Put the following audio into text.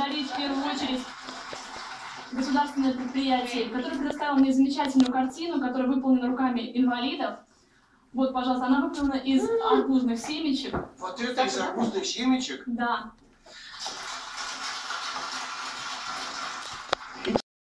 благодарить в первую очередь государственное предприятие, которое предоставило мне замечательную картину, которая выполнена руками инвалидов. Вот, пожалуйста, она выполнена из арбузных семечек. Вот это из арбузных семечек? Да.